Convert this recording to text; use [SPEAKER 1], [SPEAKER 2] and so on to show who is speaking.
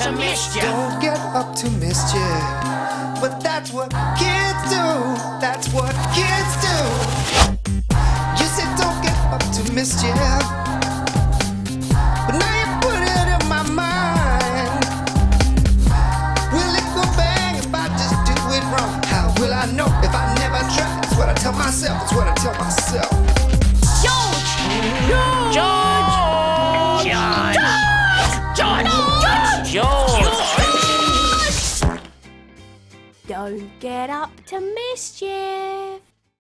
[SPEAKER 1] to mischief.
[SPEAKER 2] Don't get up to mischief. But that's what kids do. That's what kids do. You said don't get up to mischief. But now you put it in my mind. Will it go bang if I just do it wrong? How will I know if I never try? That's what I tell myself. That's what I tell
[SPEAKER 3] Don't get up to mischief.